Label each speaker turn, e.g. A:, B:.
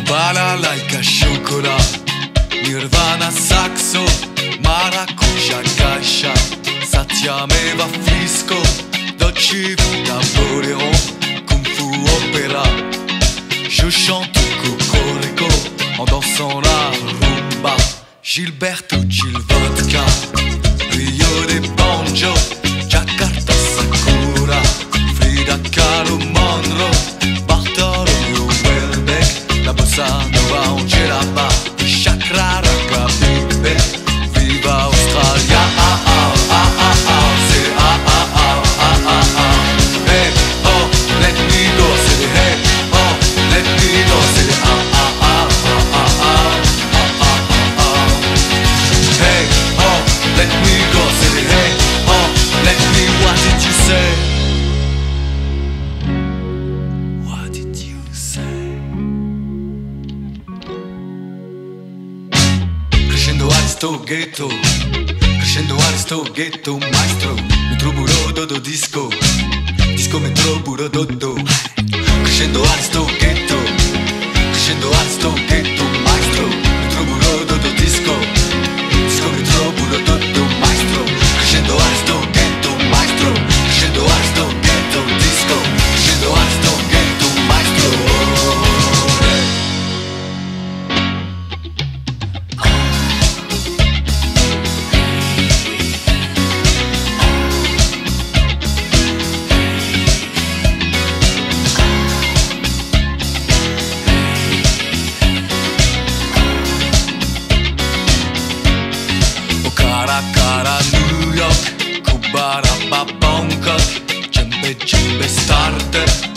A: Balalaika chocolat. Nirvana saxo Maracuja caixa. Satya meva frisco. Dolce vita boléron Kung fu opéra. Je chante cocorico En dansant la rumba. Gilberto Gil Vodka Rio de Banjo Aristo Ghetto Crescendo Aristo Ghetto Maestro Metro Buro Dodo Disco Disco Metro Buro Dodo Crescendo Aristo Ghetto Crescendo Aristo Ghetto からニューヨーククバラバボンコチェンベチェンベスタルテ